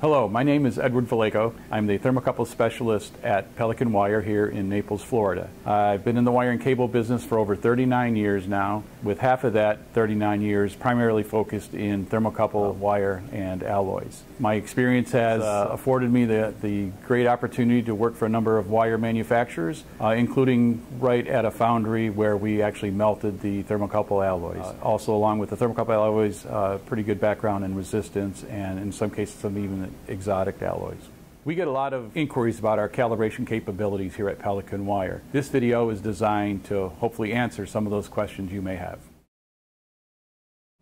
Hello, my name is Edward Vallejo. I'm the thermocouple specialist at Pelican Wire here in Naples, Florida. I've been in the wire and cable business for over 39 years now, with half of that 39 years primarily focused in thermocouple wire and alloys. My experience has uh, afforded me the, the great opportunity to work for a number of wire manufacturers, uh, including right at a foundry where we actually melted the thermocouple alloys. Uh, also, along with the thermocouple alloys, uh, pretty good background in resistance and in some cases some even exotic alloys. We get a lot of inquiries about our calibration capabilities here at Pelican Wire. This video is designed to hopefully answer some of those questions you may have.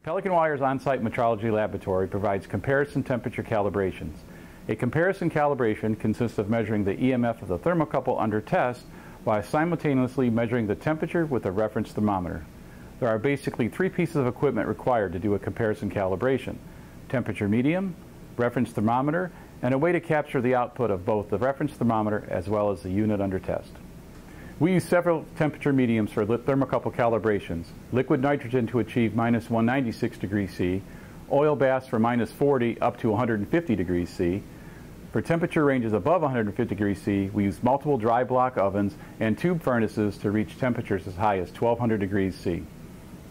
Pelican Wire's on-site metrology laboratory provides comparison temperature calibrations. A comparison calibration consists of measuring the EMF of the thermocouple under test while simultaneously measuring the temperature with a reference thermometer. There are basically three pieces of equipment required to do a comparison calibration. Temperature medium, reference thermometer, and a way to capture the output of both the reference thermometer as well as the unit under test. We use several temperature mediums for thermocouple calibrations. Liquid nitrogen to achieve minus 196 degrees C, oil baths for minus 40 up to 150 degrees C. For temperature ranges above 150 degrees C, we use multiple dry block ovens and tube furnaces to reach temperatures as high as 1200 degrees C.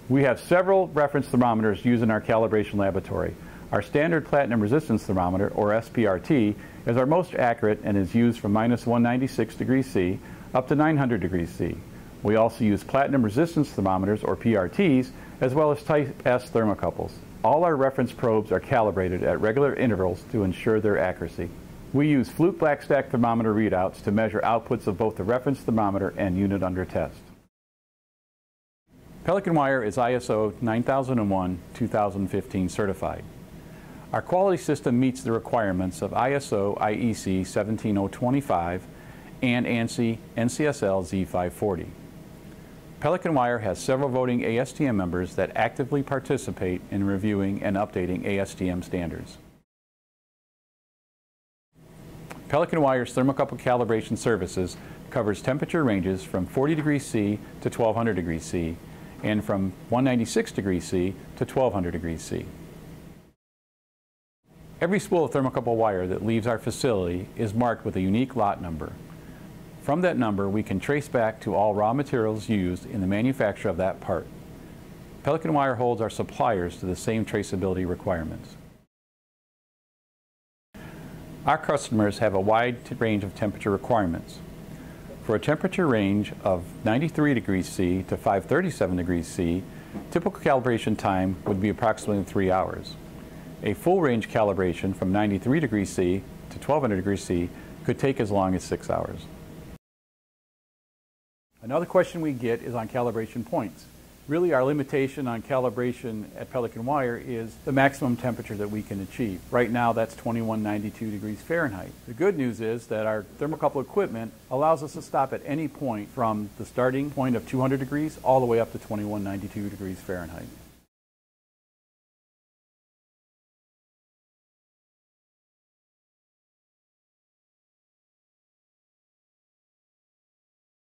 We have several reference thermometers used in our calibration laboratory. Our standard platinum resistance thermometer, or SPRT, is our most accurate and is used from minus 196 degrees C up to 900 degrees C. We also use platinum resistance thermometers, or PRTs, as well as type S thermocouples. All our reference probes are calibrated at regular intervals to ensure their accuracy. We use Fluke Black Stack thermometer readouts to measure outputs of both the reference thermometer and unit under test. Pelican Wire is ISO 9001-2015 certified. Our quality system meets the requirements of ISO IEC 17025 and ANSI NCSL Z540. Pelican Wire has several voting ASTM members that actively participate in reviewing and updating ASTM standards. Pelican Wire's thermocouple calibration services covers temperature ranges from 40 degrees C to 1200 degrees C and from 196 degrees C to 1200 degrees C. Every spool of thermocouple wire that leaves our facility is marked with a unique lot number. From that number, we can trace back to all raw materials used in the manufacture of that part. Pelican Wire holds our suppliers to the same traceability requirements. Our customers have a wide range of temperature requirements. For a temperature range of 93 degrees C to 537 degrees C, typical calibration time would be approximately three hours. A full range calibration from 93 degrees C to 1200 degrees C could take as long as six hours. Another question we get is on calibration points. Really our limitation on calibration at Pelican Wire is the maximum temperature that we can achieve. Right now that's 2192 degrees Fahrenheit. The good news is that our thermocouple equipment allows us to stop at any point from the starting point of 200 degrees all the way up to 2192 degrees Fahrenheit.